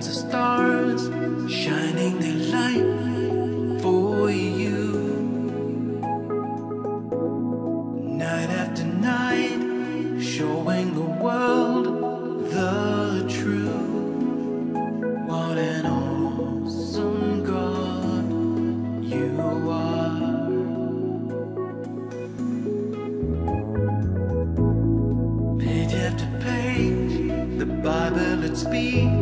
millions of stars shining their light for you. Night after night, showing the world the truth. What an awesome God you are. Page after page, the Bible it speaks.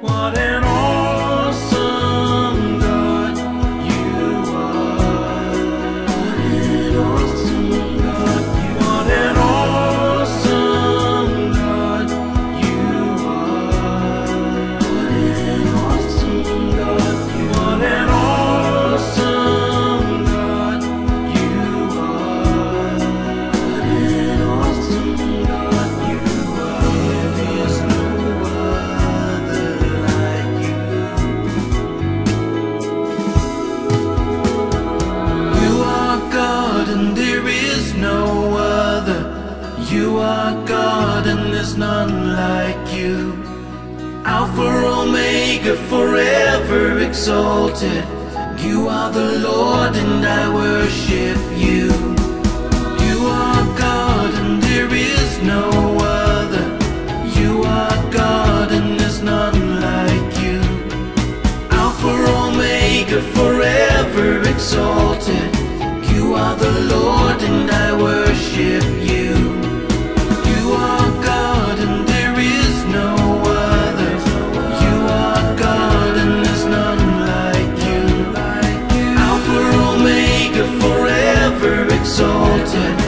Whatever. my God, and there's none like you. Alpha, Omega, forever exalted. You are the Lord, and I worship you. You are God, and there is no other. You are God, and there's none like you. Alpha, Omega, forever exalted. You are the Lord, and I worship you. exalted.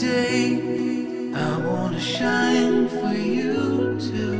day. I wanna shine for you too.